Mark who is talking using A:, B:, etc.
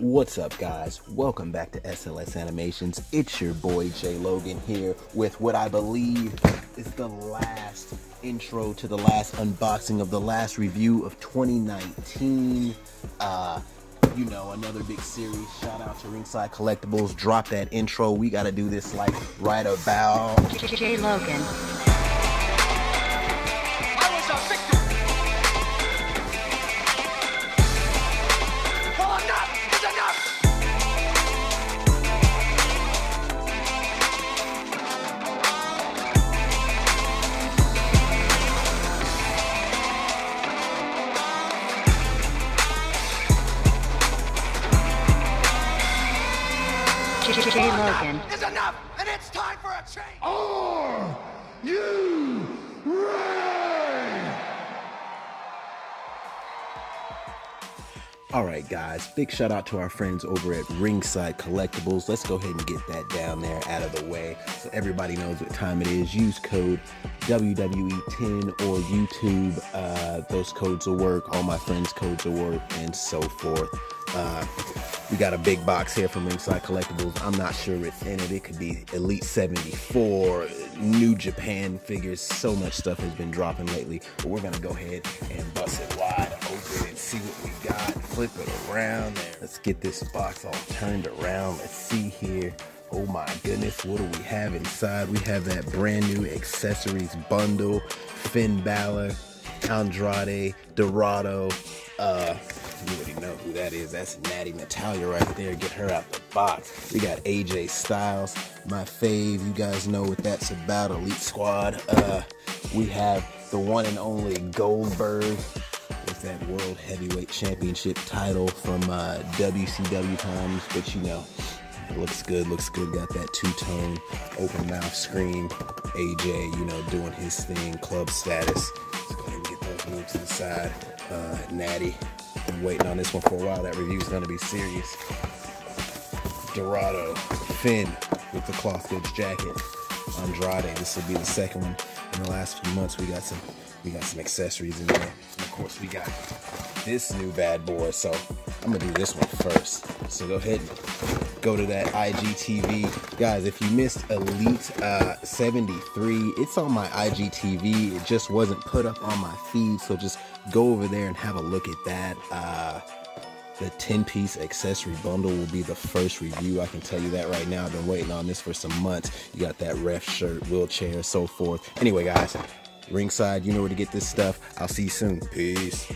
A: What's up, guys? Welcome back to SLS Animations. It's your boy Jay Logan here with what I believe is the last intro to the last unboxing of the last review of 2019. Uh, you know, another big series. Shout out to Ringside Collectibles. Drop that intro. We got to do this like right about.
B: Jay Logan. Jay Logan.
C: is enough, and it's time for a change.
D: Are you ready?
A: All right, guys. Big shout out to our friends over at Ringside Collectibles. Let's go ahead and get that down there out of the way so everybody knows what time it is. Use code WWE10 or YouTube. Uh, those codes will work. All my friends' codes will work, and so forth. Uh, we got a big box here from Ringside Collectibles. I'm not sure it's in it. It could be Elite 74, New Japan figures. So much stuff has been dropping lately. But we're going to go ahead and bust it wide open and see what we got. Flip it around. Let's get this box all turned around. Let's see here. Oh my goodness, what do we have inside? We have that brand new accessories bundle. Finn Balor, Andrade, Dorado, uh, you already know who that is. That's Natty Natalya right there. Get her out the box. We got AJ Styles, my fave. You guys know what that's about. Elite Squad. Uh, we have the one and only Goldberg with that World Heavyweight Championship title from uh, WCW times. But you know, it looks good. Looks good. Got that two-tone open mouth scream. AJ, you know, doing his thing. Club status. Moved to the side. Uh, Natty been waiting on this one for a while. That review is going to be serious. Dorado, Finn with the cloth goods jacket. Andrade, this will be the second one in the last few months. We got some, we got some accessories in there. And of course, we got this new bad boy. So I'm gonna do this one first. So go ahead and go to that IGTV, guys. If you missed Elite uh, 73, it's on my IGTV. It just wasn't put up on my feed, so just go over there and have a look at that. Uh, the 10 piece accessory bundle will be the first review. I can tell you that right now. I've been waiting on this for some months. You got that ref shirt, wheelchair, so forth. Anyway, guys, ringside, you know where to get this stuff. I'll see you soon. Peace.